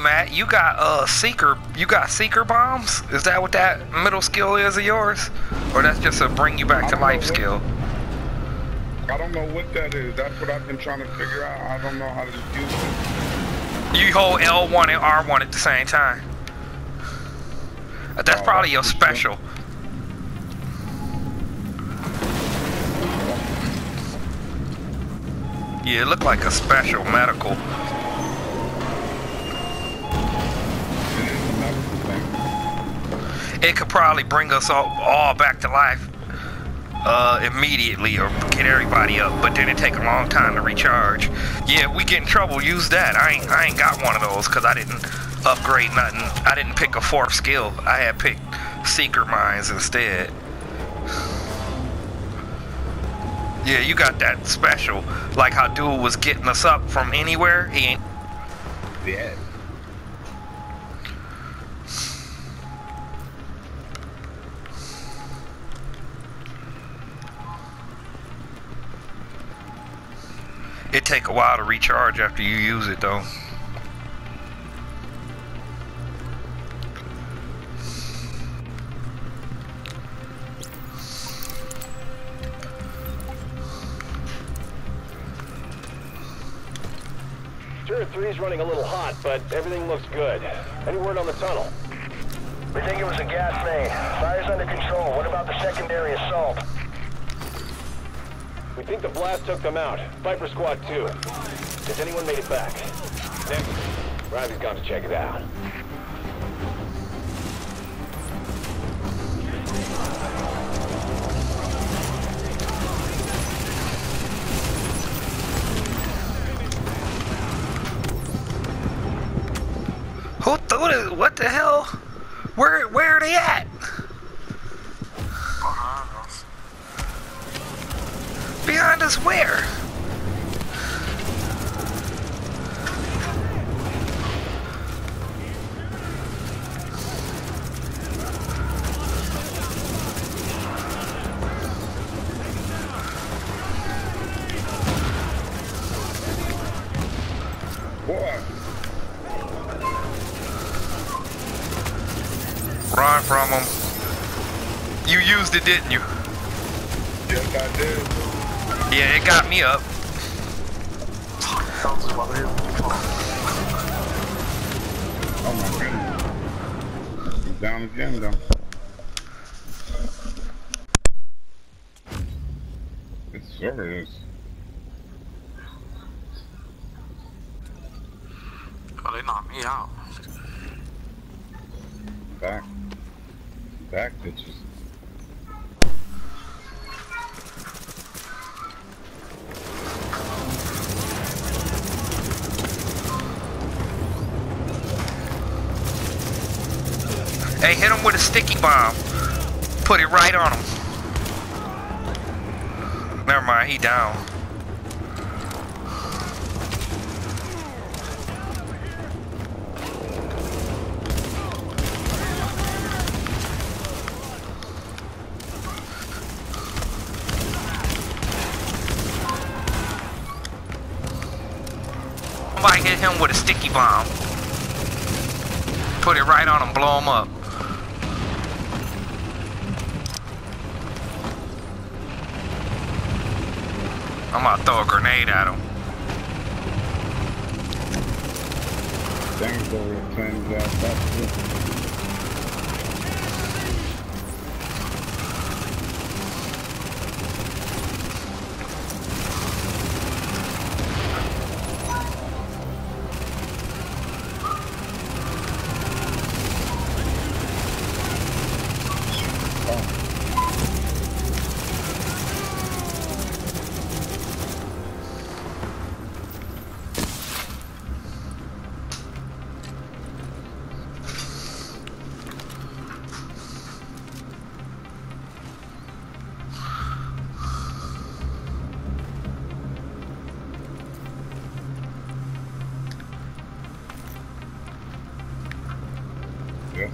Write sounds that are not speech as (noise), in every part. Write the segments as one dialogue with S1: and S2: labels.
S1: Matt, you got uh seeker you got seeker bombs? Is that what that middle skill is of yours? Or that's just a bring you back to life skill?
S2: I don't know what that is. That's what I've been trying to figure out. I don't know how to use it.
S1: You hold L1 and R1 at the same time. That's
S2: Oh,
S1: probably your special. Yeah, it looked like a special medical.
S2: It
S1: could probably bring us all, all back to life uh, immediately or get everybody up, but then it take a long time to recharge. Yeah, we get in trouble, use that. I ain't, I ain't got one of those because I didn't upgrade nothing. I didn't pick a fourth skill. I had picked Seeker Mines instead. Yeah, you got that special. Like how dude was getting us up from anywhere. He ain't
S2: Yeah.
S1: It take a while to recharge after you use it though.
S3: Tier 3's running a little hot, but everything looks good. Any word on the tunnel?
S4: We think it was a gas main. Fire's under control. What about the secondary assault?
S3: Think the blast took them out. Viper Squad 2. Has anyone made it back? Next, Ravi's gone to check it out.
S1: Who? What the hell? Where where are they at? Behind us where? Run from them. You used it, didn't you?
S2: yes I did.
S1: Yeah, it got me up.
S2: Oh my goodness. He's down again though. It sort of is.
S5: Oh, they knocked me out.
S2: Back. Back bitches.
S1: Hey, hit him with a sticky bomb. Put it right on him. Never mind, he down. Somebody hit him with a sticky bomb. Put it right on him, blow him up. I'm gonna throw a grenade at him.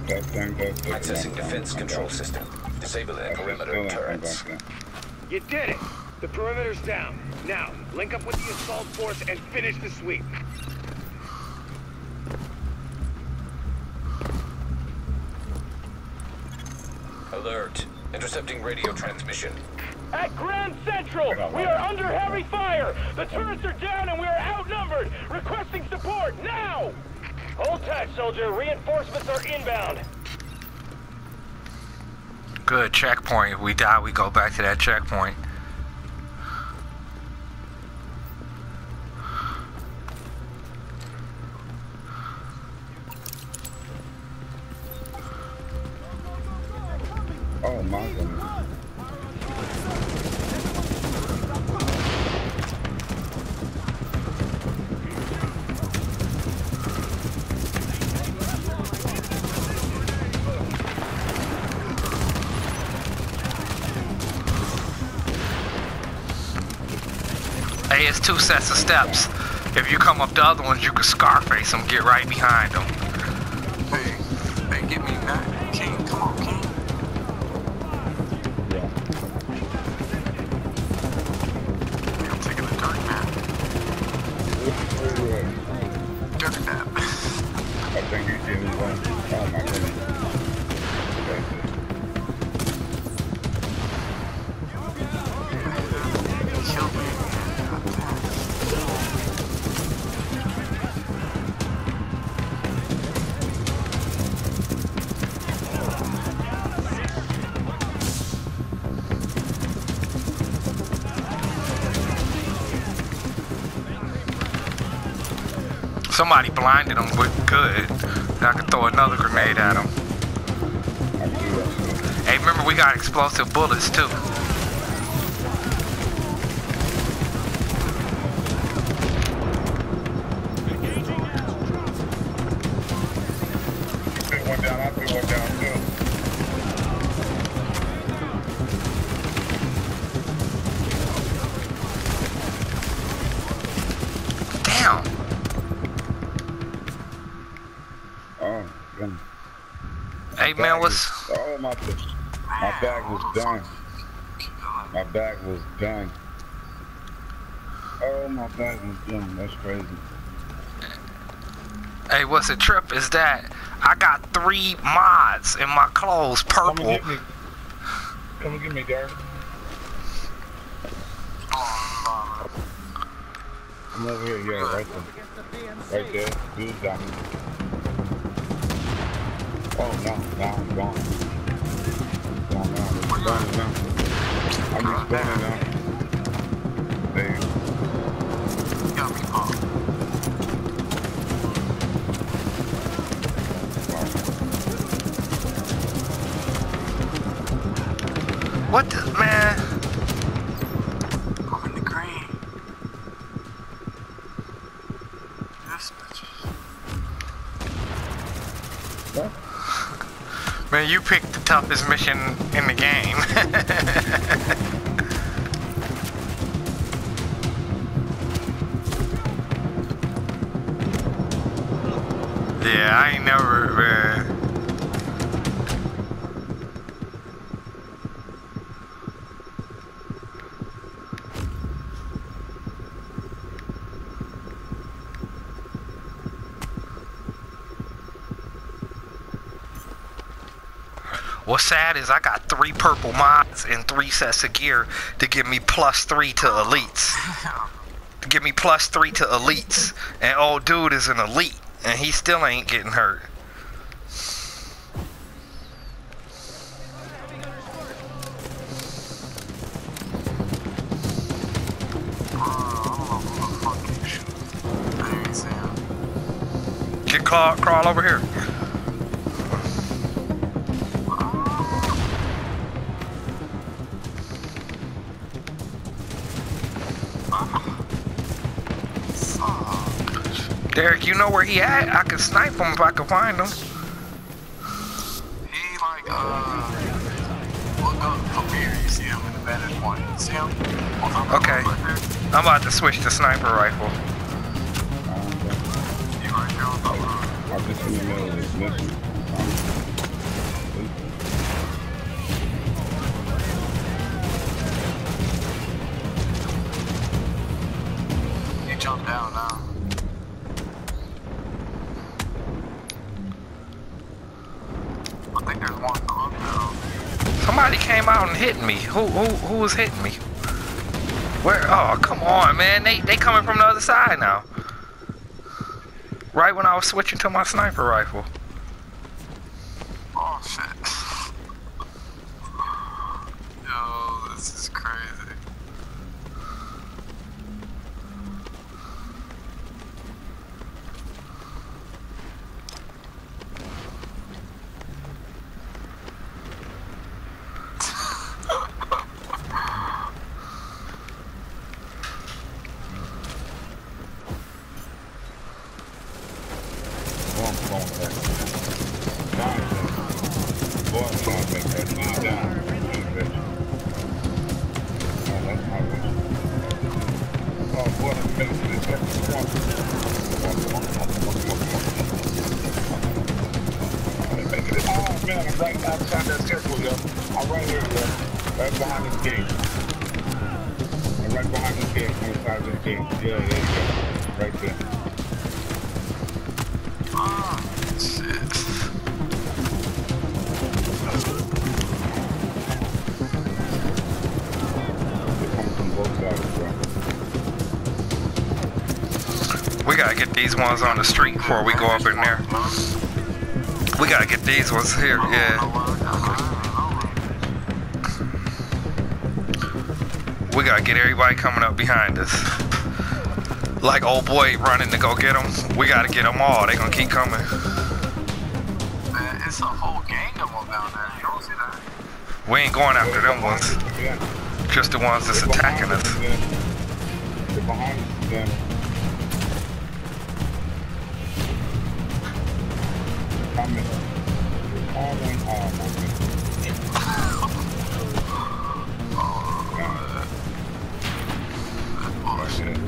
S6: Accessing defense control system.
S2: Disable their
S6: perimeter turrets.
S3: You did it! The perimeter's down. Now, link up with the assault force and finish the sweep.
S6: Alert. Intercepting radio transmission.
S3: At Grand Central, we are under heavy fire! The turrets are down and we are outnumbered! Requesting support, now! Hold tight, soldier. Reinforcements are inbound.
S1: Good checkpoint. If we die, we go back to that checkpoint.
S2: Oh my goodness.
S1: Hey, it's two sets of steps. If you come up the other ones, you can Scarface them, get right behind them.
S5: Hey, hey, get me back. King, come on, King.
S1: Somebody blinded them, but good. I can throw another grenade at
S2: shit.
S1: Hey, remember we got explosive bullets too. Hey man, what's
S2: was- Oh, my, my bag was done. My bag was done. Oh, my bag was done. That's crazy.
S1: hey what's the trip is that I got three mods in my clothes
S2: Come
S1: purple.
S2: and get me. Come and get me, Derek. I'm over here, yeah, right there. Right there. Dude got me. Oh, no, now I'm gone. Gone now. I'm gone now. I'm respawning now. There you go.
S5: Got me, Paul.
S1: What the man?
S5: I'm in the green. Yes, bitches.
S1: Man, you picked the toughest mission in the game. (laughs) yeah, I ain't never. Uh, What's sad is I got three purple mods and three sets of gear to give me plus three to elites. (laughs) To give me plus three to elites. And old dude is an elite. And he still ain't getting hurt.
S5: I don't know who the fuck you shoot. I ain't see him.
S1: Get crawl, crawl over here. Derek, you know where he at? I can snipe him if I can find him.
S5: He like uh look up over here, you see him in the vantage point. See him? On top of the
S1: Okay.
S5: right?
S1: I'm about to switch to sniper rifle.
S5: You right there on top of the
S1: somebody came out and hit me. Who who who was hitting me? Where? Oh, come on, man. They they coming from the other side now. Right when I was switching to my sniper rifle.
S5: Oh shit. Yo, this is crazy.
S2: Go on, go on, man. Down, Go on, go on, man. That knee down. Knee, bitch. Oh, that's my wish. Oh, boy, I'm gonna finish this. Come on. Come on, come on, come on, come on, come on, come on. I'm making it. Oh, man, I'm right outside that circle, yo. I'm right here, behind this gate. I'm right behind this gate, this gate. Yeah, you go. Right there.
S1: We gotta get these ones on the street before we go up in there. We gotta get these ones here. Yeah. We gotta get everybody coming up behind us. Like old boy running to go get them. We gotta get them all. They gonna keep coming.
S5: Man, it's a whole gang of them down there. You don't see that?
S1: We ain't going after them ones. Just the ones that's
S2: They're behind
S1: attacking us.
S2: Coming. All one arm, my man.
S5: Oh shit.